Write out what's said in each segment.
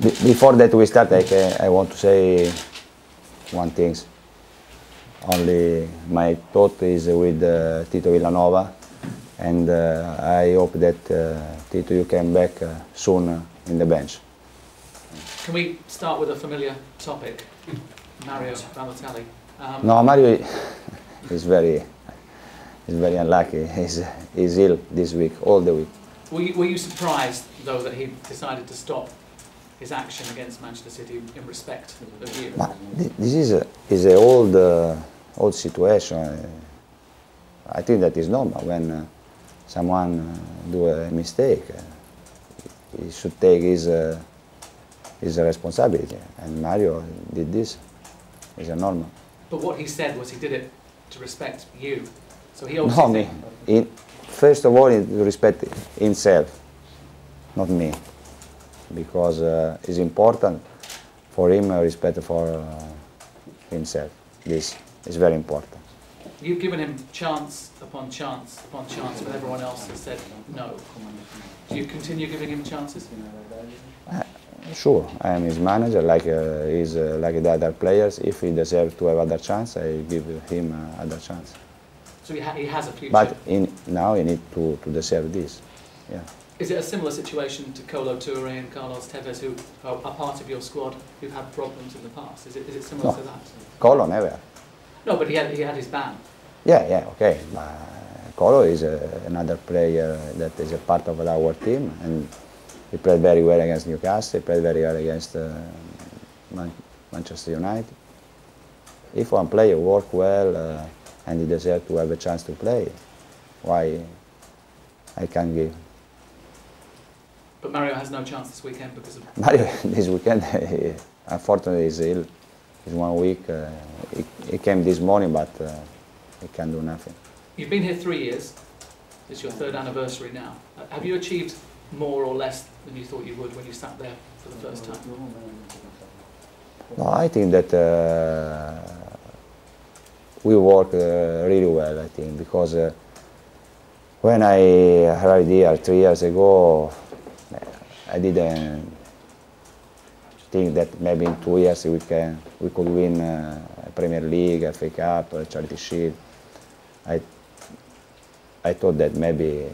Be before that we start, I, can, I want to say one thing. Only my thought is with uh, Tito Vilanova, and uh, I hope that uh, Tito you come back uh, soon in the bench. Can we start with a familiar topic, Mario Balotelli? Um, No, Mario is very, is very unlucky. He's, he's ill this week, all the week. Were you, were you surprised, though, that he decided to stop his action against Manchester City in respect of you? This is a, is a old, uh, old situation. I think that is normal when uh, someone uh, do a mistake. Uh, he should take his, uh, his responsibility. And Mario did this. It's a normal. But what he said was he did it to respect you. So he No, me. In, first of all, he respect himself, not me, because uh, it's important for him uh, respect for uh, himself. This is very important. You've given him chance upon chance upon chance but everyone else has said no. Do you continue giving him chances? Sure, I am his manager, like uh, he's uh, like the other players. If he deserves to have other chance, I give him uh, other chance. So he, ha- he has a future. But in, now he need to, to deserve this. Yeah. Is it a similar situation to Kolo Toure and Carlos Tevez, who are, part of your squad, who've had problems in the past? Is it, is it similar No. to that? Kolo never. No, but he had, he had his ban. Yeah, yeah, okay. But Kolo is uh, another player that is a part of our team, and he played very well against Newcastle. He played very well against uh, Man- Manchester United. If one player work well uh, and he deserves to have a chance to play, why I can't give? But Mario has no chance this weekend because of. Mario this weekend, he, unfortunately, is ill. He's one week. Uh, he, he came this morning, but uh, he can do nothing. You've been here three years. It's your third anniversary now. Uh, Have you achieved more or less than you thought you would when you sat there for the first time? No, I think that uh, we work uh, really well. I think because uh, when I arrived here three years ago, I didn't think that maybe in two years we can we could win uh, Premier League, FA Cup, uh, Charity Shield. I I thought that maybe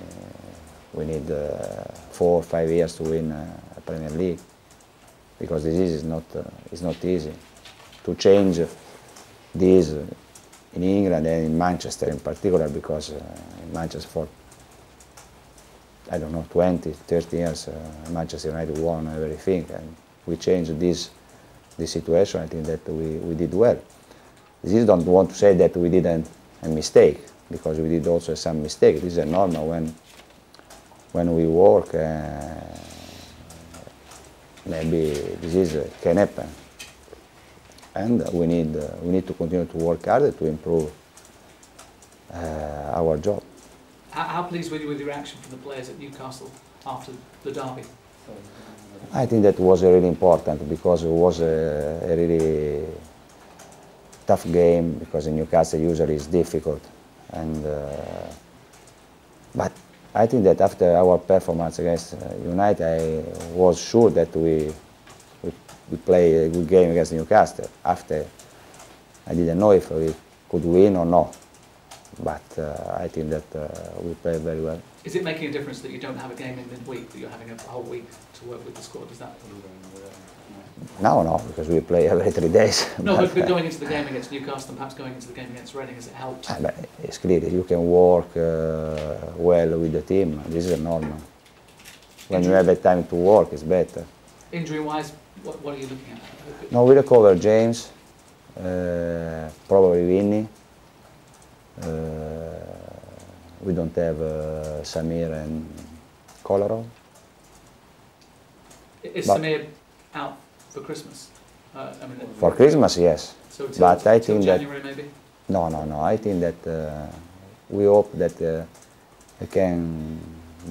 we need uh, four or five years to win uh, a Premier League because this is not uh, is not easy to change this in England and in Manchester in particular because uh, in Manchester for I don't know 20 30 years uh, Manchester United won everything and we changed this this situation I think that we, we did well this don't want to say that we didn't a mistake because we did also some mistake this is normal when when we work uh, maybe this is, uh, can happen. And we need, uh, we need to continue to work harder to improve uh, our job. Pleased were you with reaction from the players at Newcastle after the derby? I think that was really important because it was a, a really tough game because in Newcastle usually is difficult. And, uh, but I think that after our performance against uh, United, I was sure that we, we, we play a good game against Newcastle. After, I didn't know if we could win or not. But uh, I think that uh, we play very well. Is it making a difference that you don't have a game in midweek, that you're having a whole week to work with the squad? Is that no, no because we play every three days. no? But, but going into the game against Newcastle and perhaps going into the game against Reading, has it helped? It's clear you can work uh, well with the team. This is normal. When you have a time to work, it's better. Injury-wise, what, what are you looking at? No, we recover James, uh, probably Vinny. Uh, we don't have uh, Samir and Kolarov. Is But- Samir out for Christmas? Uh, I mean, For Christmas, yes. so till, but I think that- maybe. No, no, no. I think that uh, we hope that uh, they can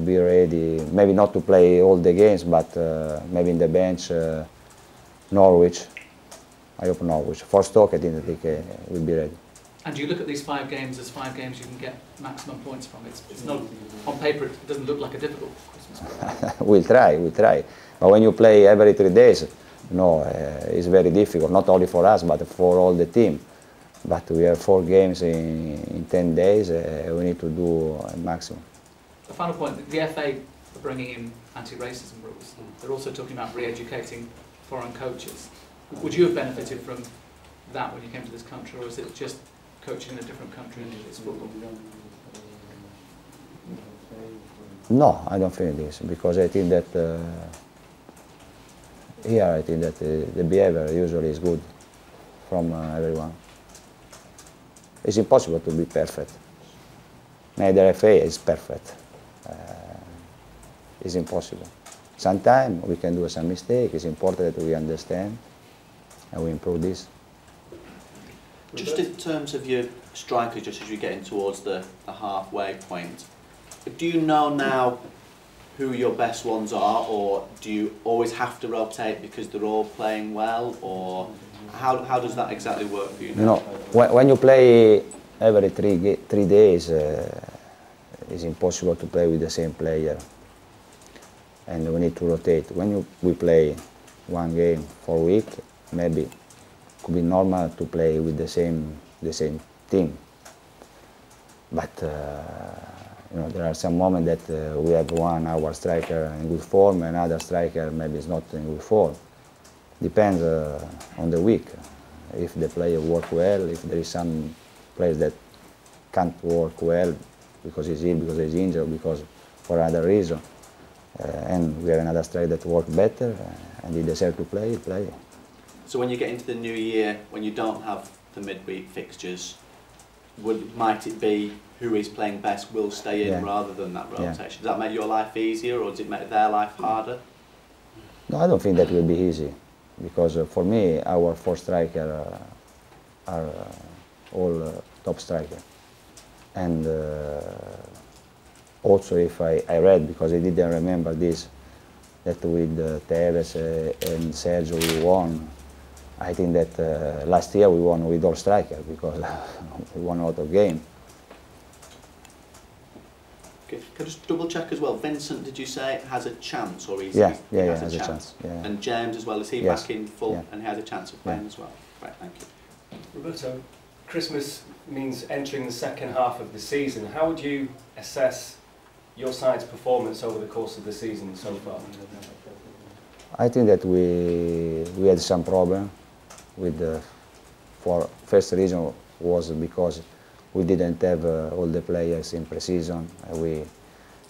be ready. Maybe not to play all the games, but uh, maybe in the bench. Uh, Norwich. I hope Norwich. For Stoke, I think that they will be ready. And you look at these five games as five games you can get maximum points from? It's, it's not, on paper, it doesn't look like a difficult Christmas we'll try, we'll try. But when you play every three days, no, uh, it's very difficult, not only for us, but for all the team. But we have four games in, in 10 days, uh, we need to do a maximum. The final point, the FA are bringing in anti-racism rules. They're also talking about re-educating foreign coaches. Would you have benefited from that when you came to this country, or is it just coaching in a different country and it's football? No, I don't think this, because I think that uh, here I think that uh, the behavior usually is good from uh, everyone. It's impossible to be perfect. Neither FA is perfect. Uh, it's impossible. Sometimes we can do some mistake. It's important that we understand and we improve this. Just in terms of your strikers, just as you're getting towards the, the halfway point, do you know now who your best ones are, or do you always have to rotate because they're all playing well, or how, how does that exactly work for you? Know, when, when you play every three, three days, uh, it's impossible to play with the same player. And we need to rotate. When you, we play one game for a week, maybe could be normal to play with the same, the same team. But uh, you know, there are some moments that uh, we have one our striker in good form, another striker maybe is not in good form. Depends uh, on the week. If the player work well, if there is some players that can't work well because he's ill, because he's injured, because for other reason. Uh, and we have another striker that work better uh, and he deserve to play, play. So when you get into the new year, when you don't have the midweek fixtures, would might it be who is playing best will stay in Yeah. rather than that Yeah. rotation? Does that make your life easier, or does it make their life harder? No, I don't think that will be easy because uh, for me, our four striker uh, are uh, all uh, top striker. And uh, also, if I, I read, because I didn't remember this, that with uh, Tevez uh, and Sergio we won. I think that uh, last year we won with all strikers because we won a lot of game. Okay. Can I just double check as well? Vincent, did you say has a chance, or he's, Yeah, he's- yeah, he yeah, has, has a, a chance. chance. Yeah. And James as well, is he Yes. back in full Yeah. and he has a chance of playing as well? Right, thank you. Roberto, Christmas means entering the second half of the season. How would you assess your side's performance over the course of the season so far? I think that we we had some problem with the for first reason was because we didn't have uh, all the players in pre-season. We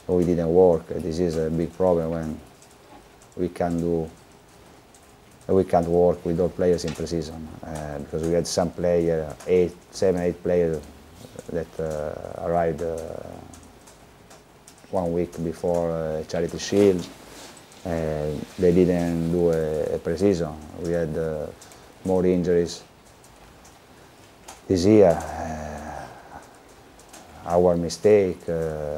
we didn't work. This is a big problem when we can do we can't work with all players in pre-season uh, because we had some player eight, seven, eight players that uh, arrived uh, one week before uh, Charity Shield. They didn't do a, a pre-season. We had uh, more injuries this year. Uh, our mistake, uh,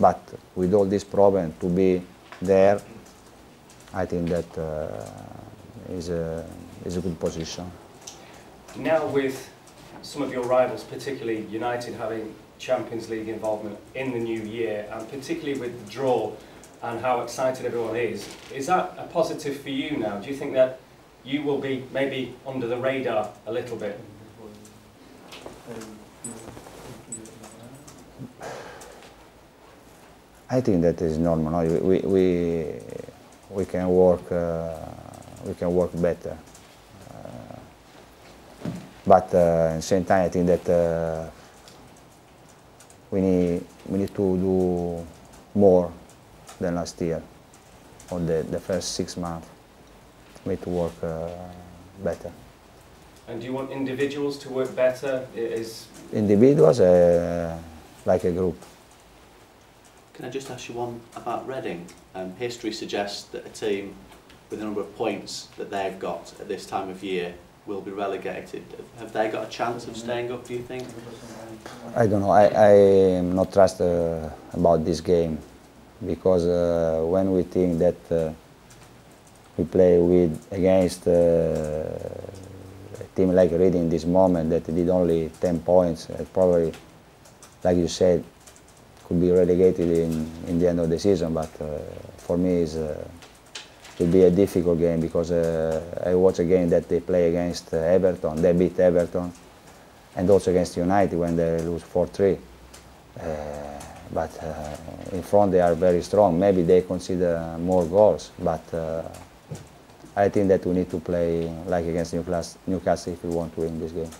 but with all this problem to be there, I think that uh, is a is a good position. Now with some of your rivals, particularly United having Champions League involvement in the new year, and particularly with the draw and how excited everyone is, is that a positive for you now? Do you think that you will be maybe under the radar a little bit? I think that is normal. no? We, we, we can work uh, we can work better. Uh, but uh, at the same time, I think that uh, we need we need to do more than last year. On the, the first six months, we need to work uh, better. And do you want individuals to work better? I- Is Individuals, uh, like a group. Can I just ask you one about Reading? Um, history suggests that a team with the number of points that they've got at this time of year will be relegated. Have they got a chance of staying up, do you think? I don't know. I, I am not trust uh, about this game because uh, when we think that uh, we play with against uh, a team like Reading this moment that did only 10 points, uh, probably, like you said, could be relegated in, in the end of the season. But uh, for me, it will be a difficult game because uh, I watch a game that they play against uh, Everton. They beat Everton, and also against United when they lose 4-3. Uh, but in front they are very strong. Maybe they consider more goals, but I think that we need to play like against Newcastle, Newcastle if we want to win this game.